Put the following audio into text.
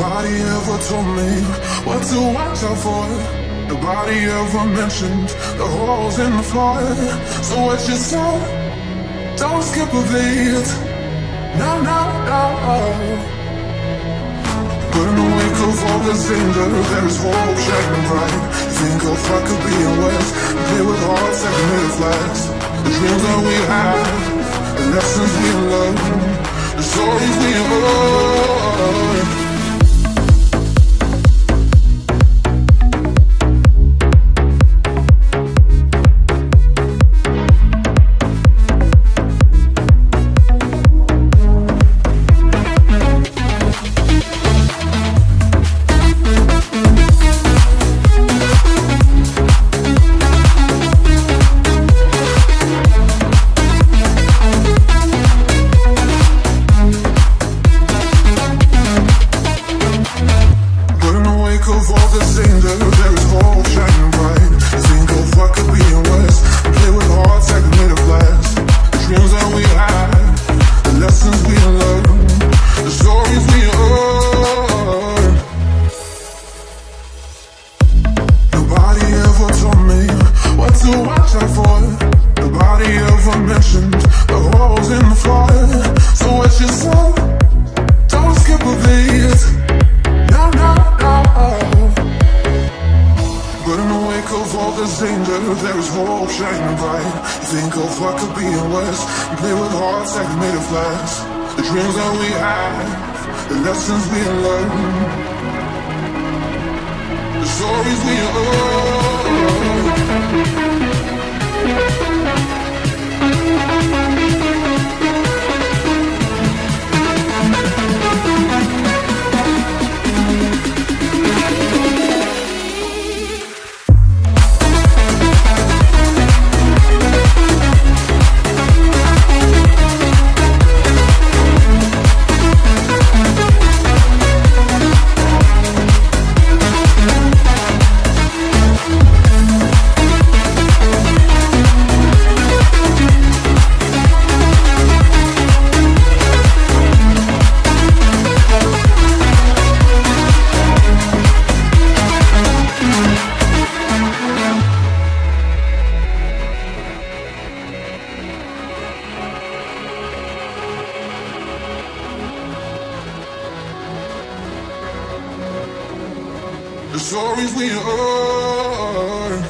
Nobody ever told me what to watch out for. Nobody ever mentioned the holes in the floor. So what you saw, don't skip a beat. No, no, no. But in the wake of all the danger, there is hope shining bright. Think of what could be in West, play with hearts that can flags. The dreams that we have, the lessons we learn, the stories we heard. Of all the danger, there is hope danger, there is hope shining bright. You think of what could be in West, and play with hearts that made of glass. The dreams that we had, the lessons we learned, the stories we heard. the stories we are.